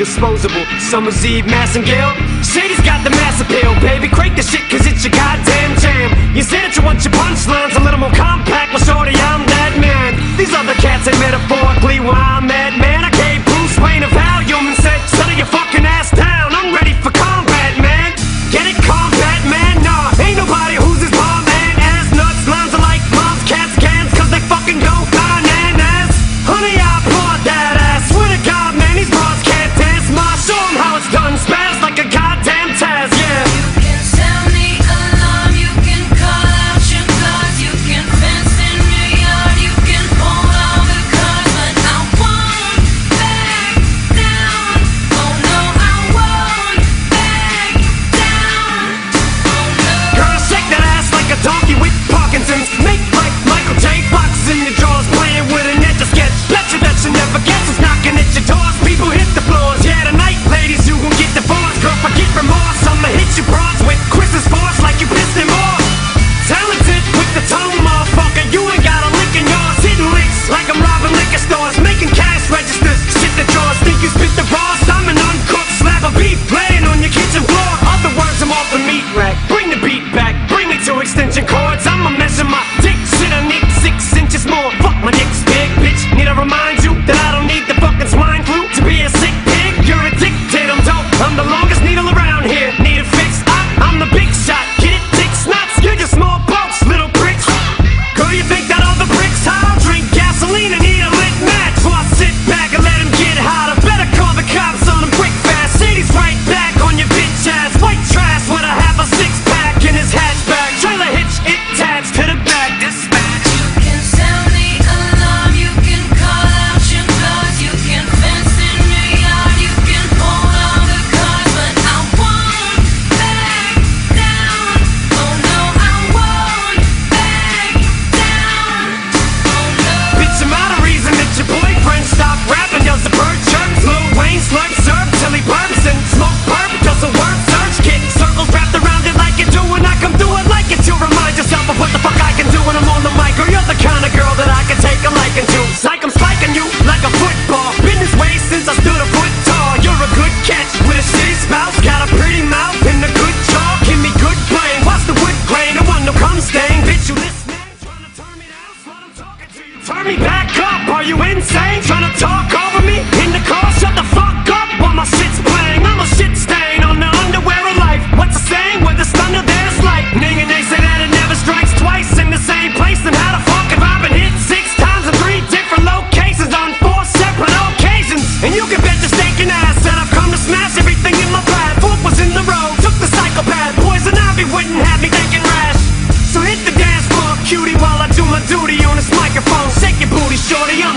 disposable. Summer's Eve, Massengill. Shady's got the mass appeal, baby. Crank the shit, cause it's your goddamn jam. You said that you want your punchlines a little more compact, My shorty, I'm that man. These other cats ain't metaphorically why and never guess who's knocking at your doors. People hit the floors. Yeah, tonight, ladies, you gon' get divorced. Girl, forget remorse. I'ma hit you broads with Christmas force like you pissed him off. Talented with the tone, motherfucker. You ain't got a lick in yours. Hitting licks like I'm robbing liquor stores. Making cash registers. Shit the drawers. Think you spit the boss? I'm an uncooked slab of beef playing on your kitchen floor. Other words, I'm off the meat rack. Bring the beat back. Bring it to extension cords.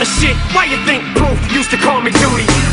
the shit. Why you think Proof used to call me duty?